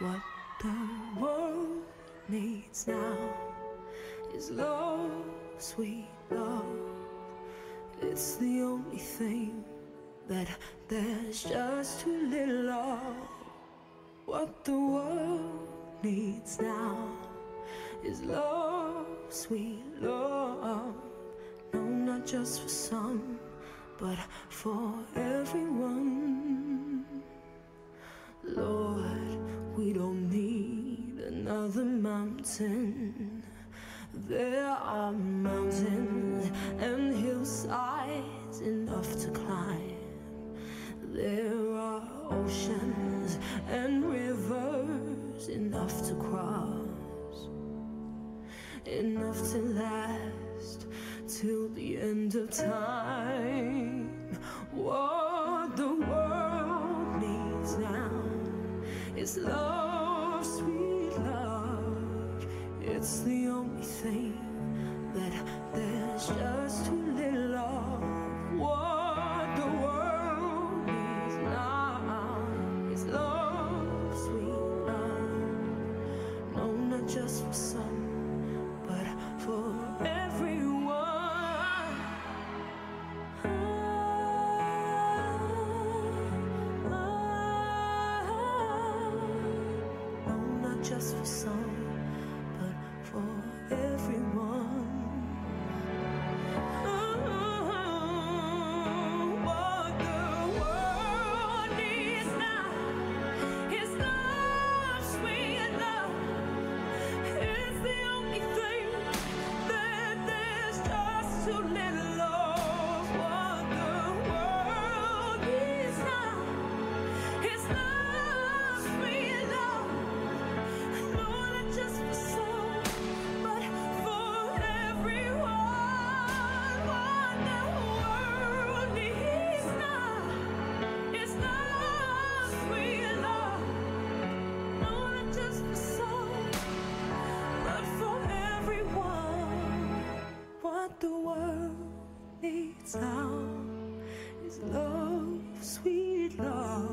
What the world needs now is love, sweet love. It's the only thing that there's just too little of. What the world needs now is love, sweet love. No, not just for some, but for everyone. Mountain. There are mountains and hillsides enough to climb. There are oceans and rivers enough to cross, enough to last till the end of time. What the world needs now is love, sweet love. It's the only thing that there's just too little of. What the world needs now is love, sweet love. No, not just for some, but for everyone. No, not just for some, world needs now is love, sweet love.